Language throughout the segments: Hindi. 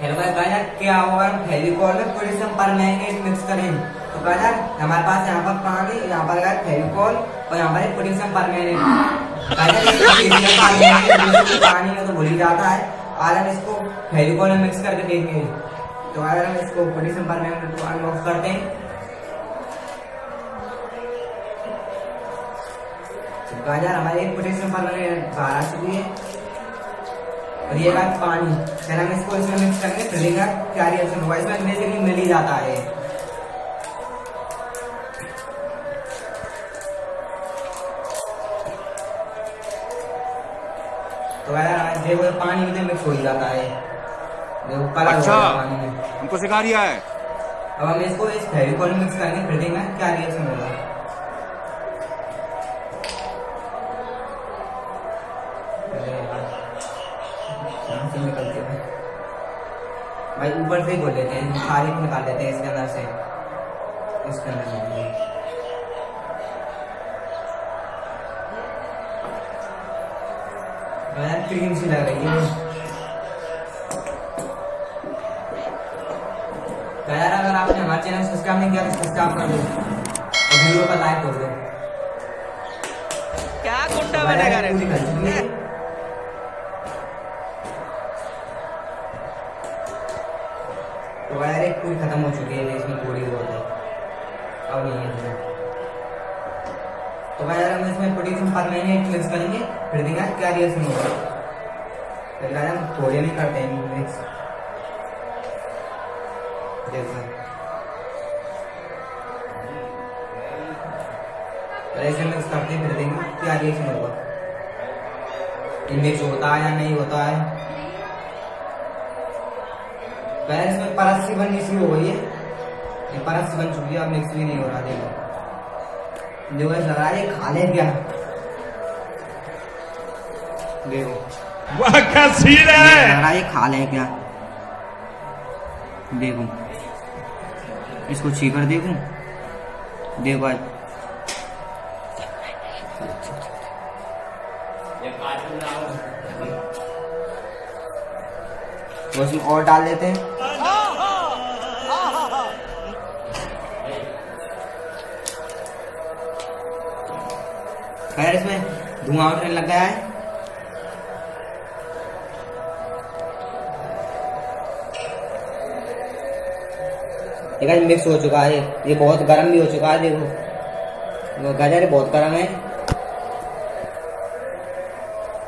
हेलो भाई गाजर क्या होगा फेविकॉल में पोटेशियम परमैंगनेट मिक्स करें तो गाजर हमारे पास यहाँ पर पानी यहाँ पर गाजर फेविकॉल और यहाँ पर पोटेशियम परमैंगनेट गाजर पानी में तो भूल ही जाता है। आज हम इसको फेविकॉल में मिक्स करके देखेंगे तो आज हम इसको पोटेशियम परमैंगनेट को अनबॉक्स करते हैं। तो गाजर हमारे पोटेशियम परमैंगनेट बाहर आ चुकी है। और ये बात पानी। फिर हम इसको इसमें मिक्स करेंगे देखा क्या रिएक्शन होगा? इसमें बेसिकली मिल ही जाता है। तो देखो पानी में मिक्स हो ही जाता है। देखो कलर अच्छा पानी में। हमको सिखा रिया है। अब हम इसको इस फेविकॉल मिक्स करेंगे फिर देखना क्या रिएक्शन होगा। से निकलते हैं। भाई ऊपर से ही बोल लेते हैं। खारिज निकाल लेते हैं इसके अंदर से। इसके अंदर यार क्रीम सी लग रही है। यार अगर आपने हमारे चैनल सब्सक्राइब नहीं किया तो सब्सक्राइब कर दो। और वीडियो पर लाइक कर दो। क्या गुंडा बनेगा रे? तो यार एक पूरी खत्म हो चुकी है, इसमें बहुत है। अब नहीं है। तो यार, हम इसमें पोटेशियम परमैंगनेट मिक्स करेंगे फिर देखेंगे क्या रिएक्शन होगा। फिर यार, हम थोड़े नहीं करते हैं मिक्स देखो ऐसे मिक्स करते फिर देखेंगे क्या रिएक्शन होगा। मिक्स होता है या नहीं होता है। पहले इसमें परत सी बननी शुरू हो। गई है ये परत सी बन चुकी है अब मिक्स भी नहीं हो रहा देखो देखो ऐसा लग ये खा ले क्या? देखो। वाह क्या सीन है? ये खा ले क्या? देखो। इसको छीकर देखूँ? देखो आज। तो इसमें और डाल देते हैं। खैर, इसमें धुआँ उठने लग गया है। देखा मिक्स हो चुका है। ये बहुत गर्म भी हो चुका है, देखो। गाजर बहुत गर्म है।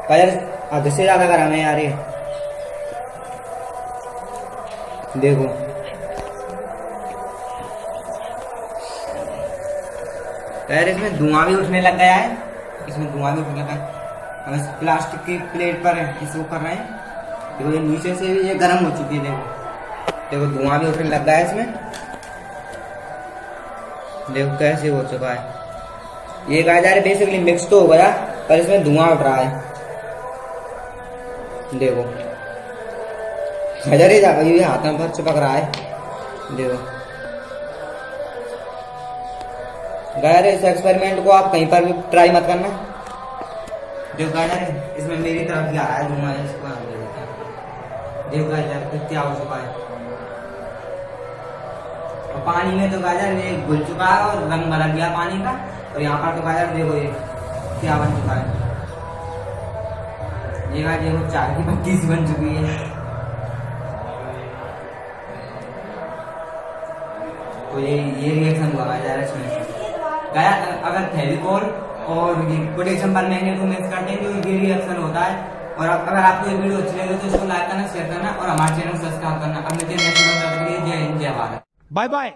गाजर हद से ज़्यादा गर्म है यार ये। देखो यार इसमें धुआँ भी उठने लग गया है। इसमें धुआँ भी उठने लगा है। हम इस प्लास्टिक की प्लेट पर इसको कर रहे हैं। देखो ये नीचे से भी ये गर्म हो चुकी है, देखो। देखो, धुआँ भी उठने लग गया है इसमें। देखो कैसे हो चुका है। ये गाजर बेसिकली मिक्स तो हो गया, पर इसमें धुआँ उठ रहा है। देखो। गाजर ही जा ये हाथ में भर चिपक रहा है देखो गाजर इस एक्सपेरिमेंट को आप कहीं पर भी ट्राई मत करना देखो गाजर इसमें मेरी तरफ़ भी आ रहा है धुआँ इसको हैं देखो गाजर क्या हो चुका है और पानी में तो गाजर ये घुल चुका है और रंग बदल गया पानी का और यहाँ पर तो गाजर देखो ये क्या बन चुका है ये गाजर चाय की पत्ती सी बन चुकी है तो ये ये रिएक्शन हुआ जा रहा है इसमें। गया, अगर फेविकोल और ये पोटेशियम पर मैंने को मिक्स करते हैं तो ये रिएक्शन होता है। और अगर आपको ये वीडियो अच्छी लगे तो इसको लाइक करना शेयर करना और हमारे चैनल सब्सक्राइब करना। अब मिलते हैं जय हिंद, जय भारत। Bye bye